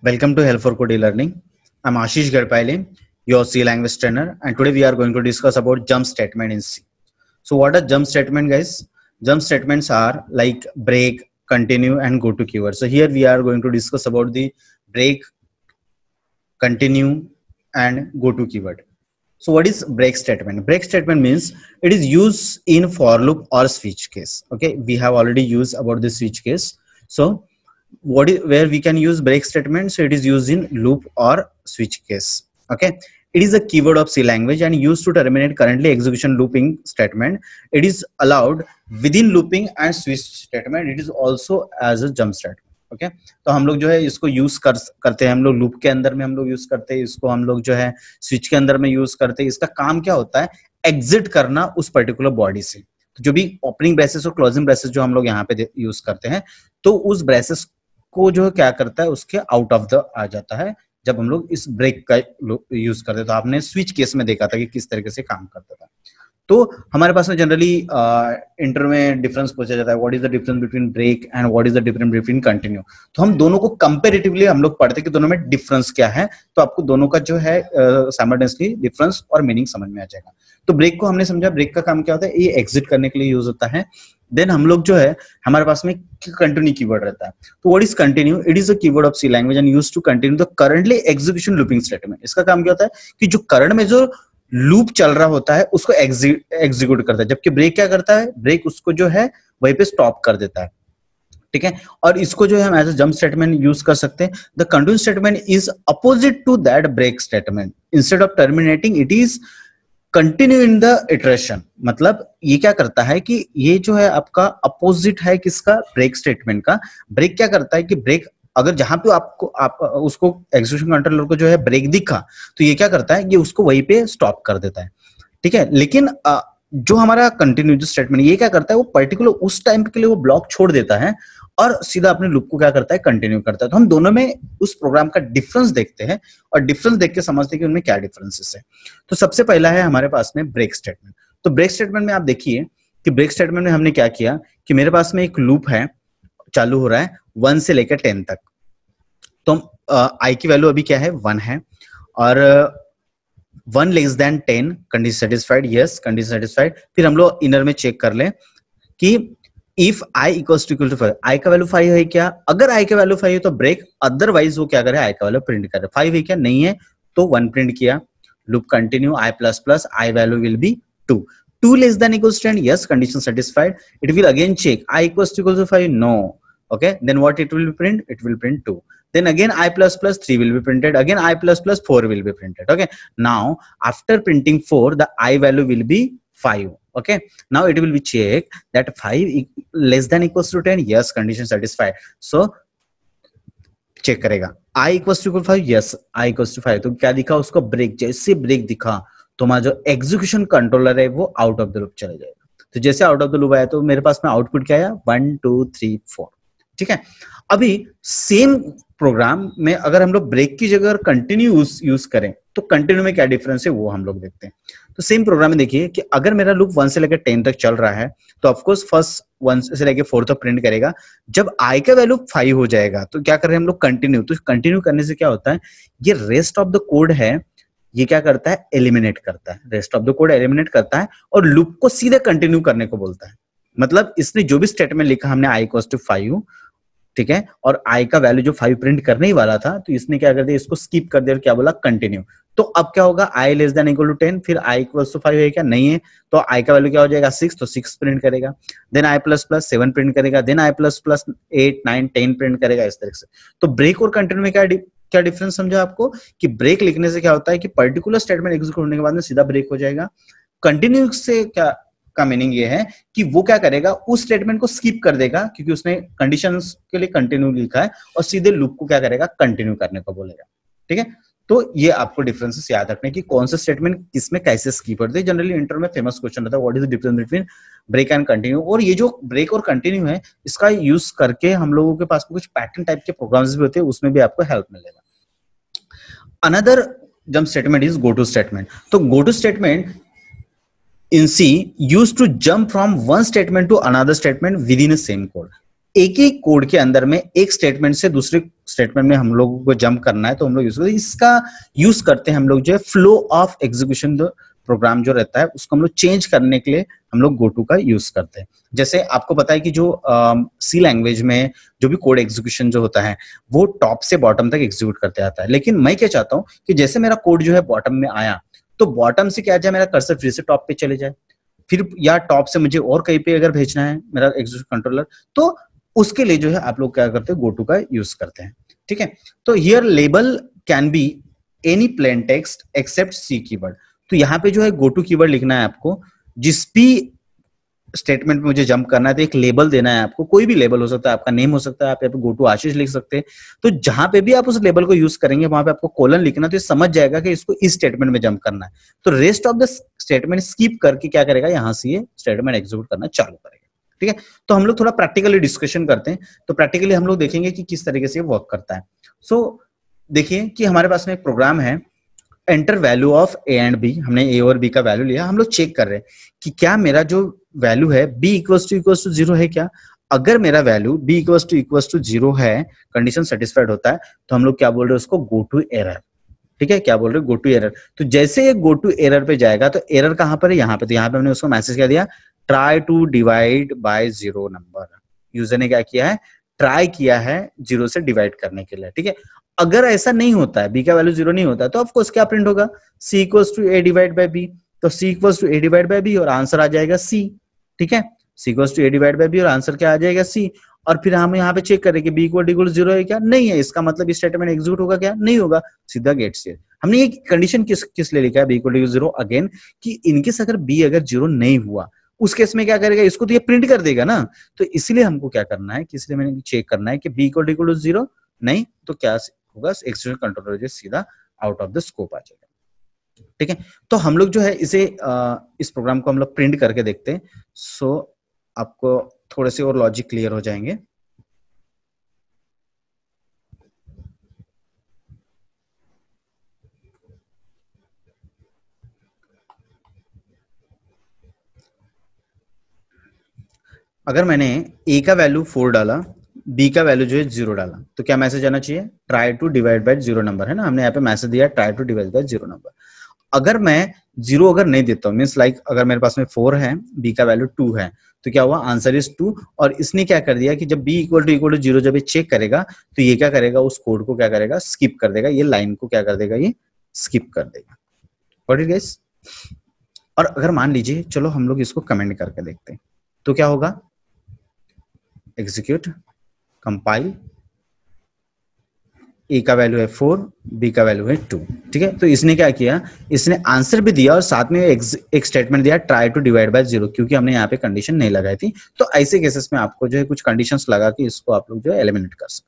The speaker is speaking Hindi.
Welcome to Help for Code e-learning. I'm Ashish Garpaile, your C language trainer, and today we are going to discuss about jump statement in C. So what are jump statement guys? Jump statements are like break, continue and go to keyword. So here we are going to discuss about the break, continue and go to keyword. So what is break statement? Break statement means it is used in for loop or switch case. Okay, we have already used about the switch case. So what is where we can use break statement so it is used in loop or switch case okay it is a keyword of c language and used to terminate currently execution looping statement it is allowed within looping and switch statement it is also as a jump statement okay okay? तो हम लोग जो है इसको यूज़ कर करते हैं हम लोग लूप के अंदर में हम लोग यूज़ करते हैं इसको हम लोग जो है स्विच के अंदर में यूज़ करते हैं इसका काम क्या होता है एग्जिट करना उस पर्टिकुलर बॉडी से तो जो भी ओपनिंग ब्रेसेस और क्लोजिंग ब्रेसेस जो हम लोग यहाँ पे यूज़ करते हैं तो उस ब्रेसेस को जो है क्या करता है, उसके आउट ऑफ़ द आ जाता है। जब हम लोग इस ब्रेक का यूज़ करते तो आपने स्विच केस में देखा था कि किस तरीके से काम करता था। तो हमारे पास में जनरली इंटर में डिफरेंस पूछा जाता है what is the difference between break and what is the difference between continue तो हम दोनों को कंपेरेटिवली हम लोग पढ़ते कि दोनों में डिफरेंस क्या है तो आपको दोनों का जो है साइमल्टेनियसली डिफरेंस और मीनिंग समझ में आ जाएगा। तो ब्रेक को हमने समझा ब्रेक का काम क्या होता है, ये एग्जिट करने के लिए यूज़ होता है। देन हम लोग जो है, हमारे पास में कंटिन्यू कीवर्ड रहता है। तो what is continue it is a keyword of C language and use to continue the currently execution looping statement इसका काम क्या होता है कि जो करंट में जो लूप चल रहा होता है, उसको एग्जीक्यूट करता है। जबकि ब्रेक क्या करता है? ब्रेक उसको जो है, वहीं पे स्टॉप कर देता है। ठीक है? और इसको जो है, हम as a jump statement use कर सकते हैं। The continue statement is opposite to that break statement instead of terminating it is continue in the iteration मतलब ये क्या करता है कि ये जो है आपका अपोजिट है किसका? ब्रेक स्टेटमेंट का। ब्रेक क्या करता है कि ब्रेक अगर जहाँ पे आपको, आप, उसको एग्जीक्यूशन कंट्रोलर को जो है ब्रेक दिखा तो ये क्या करता है ये उसको वहीं पे स्टॉप कर देता है। ठीक है? लेकिन जो हमारा कंटिन्यू स्टेटमेंट ये क्या करता है, वो पर्टिकुलर उस टाइम के लिए वो ब्लॉक छोड़ देता है और सीधा अपने लुक को क्या करता है कंटिन्यू करता है। तो हम दोनों में उस प्रोग्राम का डिफरेंस देखते हैं और डिफरेंस देख के समझते हैं कि उनमें क्या डिफरेंसेस है। तो सबसे पहला है हमारे पास में ब्रेक स्टेटमेंट तो ब्रेक स्टेटमेंट में आप देखिए कि ब्रेक स्टेटमेंट में हमने क्या किया कि मेरे पास में एक लूप है, चालू हो रहा है वन से लेकर टेन तक। तो आई की वैल्यू अभी क्या है वन है। और one less than ten condition satisfied yes condition satisfied फिर हम लोग इनर में चेक कर लें कि if I equals to equal to five I का वैल्यू फाइव है क्या? अगर आई का वैल्यू फाइव है तो ब्रेक अदरवाइज़ वो क्या करे आई का वैल्यू प्रिंट करे फाइव है। क्या? नहीं है तो वन प्रिंट किया। Loop continue I plus plus I value will be two two less than equals to yes, condition satisfied. It will again check, i equals to equals to 5 no. Okay, then what it will print? It will print 2 then again i plus plus 3 will be printed again i plus plus 4 will be printed okay now after printing 4 the i value will be 5 okay now it will be checked that 5 less than equals to 10 yes condition satisfied so check करेगा i equals to five yes i equals to five तो क्या दिखा उसको ब्रेक जैसे ब्रेक दिखा तो हमारा जो एग्जीक्यूशन कंट्रोलर है वो आउट ऑफ़ द लूप चले जाएगा तो जैसे आउट ऑफ़ द लूप आया तो मेरे पास में आउटपुट क्या आया वन टू थ्री फोर ठीक है? अभी सेम प्रोग्राम में अगर हम लोग ब्रेक की जगह कंटिन्यू यूज़ करें तो कंटिन्यू में क्या डिफरेंस है वो हम लोग देखते हैं। तो सेम प्रोग्राम में देखिए कि अगर मेरा लूप वन से लेकर टेन तक चल रहा है तो ऑफकोर्स फ़र्स्ट वन से लेकर फोर तक प्रिंट करेगा। जब आई का वैल्यू फाइव हो जाएगा तो क्या कर रहे हैं हम लोग कंटिन्यू तो कंटिन्यू करने से क्या होता है? ये रेस्ट ऑफ़ द कोड है, ये क्या करता है? एलिमिनेट करता है। Rest of the code eliminate करता है और लूप को सीधे कंटिन्यू करने को बोलता है। मतलब इसने जो भी स्टेटमेंट लिखा, हमने आई कोस टू फाइव ठीक है? और आई का वैल्यू जो फाइव प्रिंट करने ही वाला था तो इसने क्या कर दिया? इसको स्किप कर दिया और क्या बोला? कंटिन्यू तो अब क्या होगा? I less than equal to ten फिर आई इक्वल टू फाइव है क्या? नहीं है। तो आई का वैल्यू क्या हो जाएगा? सिक्स तो सिक्स प्रिंट करेगा। Then I plus plus seven print करेगा। Then I plus plus eight nine ten print करेगा इस तरह से। तो ब्रेक और कंटिन्यू में क्या क्या डिफरेंस समझा आपको? कि ब्रेक लिखने से क्या होता है कि पर्टिकुलर स्टेटमेंट एग्जीक्यूट होने के बाद में सीधा ब्रेक हो जाएगा। कंटिन्यू से क्या का मीनिंग ये है कि वो क्या करेगा, उस स्टेटमेंट को स्किप कर देगा, क्योंकि उसने कंडीशंस के लिए कंटिन्यू लिखा है और सीधे लूप को क्या करेगा कंटिन्यू करने को बोलेगा। ठीक है? तो ये आपको डिफरेंसेस याद रखने की कौन सा स्टेटमेंट किसमें कैसे स्कीप करते जनरली इंटर में फ़ेमस क्वेश्चन रहता है what is the difference between break and continue और ये जो ब्रेक और कंटिन्यू है, इसका यूज़ करके हम लोगों के पास कुछ पैटर्न टाइप के प्रोग्राम्स भी होते हैं, उसमें भी आपको हेल्प मिलेगा। अनदर जब statement is go to statement तो go to statement in C used to jump from one statement to another statement within a same code. एक ही कोड के अंदर में एक स्टेटमेंट से दूसरे स्टेटमेंट में हम लोगों को जंप करना है तो हम लोग यूज़ करते इसका यूज़ करते हैं हम लोग जो है फ्लो ऑफ़ एग्जीक्यूशन प्रोग्राम जो रहता है उसको हम लोग चेंज करने के लिए हम लोग गोटू का यूज़ करते हैं। जैसे आपको पता है कि जो सी uh, लैंग्वेज में जो भी कोड एग्जीक्यूशन जो होता है वो टॉप से बॉटम तक एग्जीक्यूट करते आता है। लेकिन मैं क्या चाहता हूँ कि जैसे मेरा कोड जो है बॉटम में आया तो बॉटम से क्या जाए, मेरा कर्सर फिर से टॉप पे चले जाए। फिर या टॉप से मुझे और कहीं पे अगर भेजना है, मेरा एग्जीक्यूट कंट्रोलर तो उसके लिए जो है आप लोग क्या करते हैं गोटू का यूज़ करते हैं। ठीक है? तो here label can be any plain text except C keyword तो यहाँ पे जो है गोटू कीवर्ड लिखना है आपको, जिस भी स्टेटमेंट में मुझे जंप करना है तो एक लेबल देना है आपको। कोई भी लेबल हो सकता है आपका नेम हो सकता है आप पे गोटू आशीष लिख सकते हैं। तो जहाँ पे भी आप उस लेबल को यूज़ करेंगे वहाँ पे आपको कोलन लिखना तो ये समझ जाएगा कि इसको इस स्टेटमेंट में जंप करना है। तो rest of the statement skip करके क्या करेगा यहाँ से ये स्टेटमेंट एग्जीक्यूट करना चालू करेगा। ठीक है? तो हम लोग थोड़ा प्रैक्टिकली डिस्कशन करते हैं। तो प्रैक्टिकली हम लोग देखेंगे कि किस तरीके से वर्क करता है। सो so, देखिए कि हमारे पास में एक प्रोग्राम है enter value of A and B हमने ए और बी का वैल्यू लिया। हम लोग चेक कर रहे हैं कि क्या मेरा जो वैल्यू है B equals to equals to zero है क्या? अगर मेरा value B equals to equals to zero है कंडीशन सेटिस्फाइड होता है तो हम लोग क्या बोल रहे हैं उसको? गो टू एरर ठीक है? क्या बोल रहे गो टू एरर तो जैसे ये गो टू एरर पे जाएगा तो एरर कहाँ पर है? यहाँ पे। तो यहाँ पे हमने उसको मैसेज क्या दिया? Try to divide by zero number user ने क्या किया है? ट्राई किया है ज़ीरो से डिवाइड करने के लिए। ठीक है? अगर ऐसा नहीं होता है बी का वैल्यू ज़ीरो नहीं होता है तो ऑफकोर्स क्या प्रिंट होगा? C equals to A divide by B तो C equals to A divide by B और आंसर आ जाएगा सी ठीक है? C equals to A divide by B और आंसर क्या आ जाएगा सी और फिर हम यहाँ पे चेक करें कि बी इक्वल इक्वल ज़ीरो है क्या? नहीं है, इसका मतलब स्टेटमेंट एग्जीक्यूट होगा क्या? नहीं होगा, सीधा गेट से। हमने ये कंडीशन किस किस लिए लिखा है बी इक्वल ज़ीरो अगेन कि इनकेस अगर बी अगर ज़ीरो नहीं हुआ, उस केस में क्या करेगा? इसको तो ये प्रिंट कर देगा ना। तो इसलिए हमको क्या करना है इसलिए मैंने चेक करना है कि बी इक्वल इक्वल ज़ीरो नहीं तो क्या होगा? एक्सटर्नल कंट्रोलर सीधा आउट ऑफ़ द स्कोप आ जाएगा। ठीक है? तो हम लोग जो है इसे इस प्रोग्राम को हम लोग प्रिंट करके देखते हैं। सो आपको थोड़े से और लॉजिक क्लियर हो जाएँगे। अगर मैंने ए का वैल्यू फोर डाला बी का वैल्यू जो है ज़ीरो डाला तो क्या मैसेज आना चाहिए? Try to divide by zero number है ना? हमने यहाँ पे मैसेज दिया try to divide by zero number अगर मैं ज़ीरो अगर नहीं देता हूँ मीन्स लाइक अगर मेरे पास में फोर है बी का वैल्यू टू है तो क्या हुआ? आंसर इज़ टू और इसने क्या कर दिया कि जब B equal to equal to zero जब ये चेक करेगा तो ये क्या करेगा? उस कोड को क्या करेगा? स्किप कर देगा। ये लाइन को क्या कर देगा? ये स्किप कर देगा। वॉट इट गेस और अगर मान लीजिए, चलो हम लोग इसको कमेंट करके देखते हैं। तो क्या होगा? एग्जीक्यूट कंपाइल ए का वैल्यू है फोर बी का वैल्यू है टू ठीक है? तो इसने क्या किया? इसने आंसर भी दिया और साथ में एक स्टेटमेंट दिया try to divide by zero क्योंकि हमने यहाँ पे कंडीशन नहीं लगाई थी। तो ऐसे केसेस में आपको जो है कुछ कंडीशंस लगा के इसको आप लोग जो है एलिमिनेट कर सकते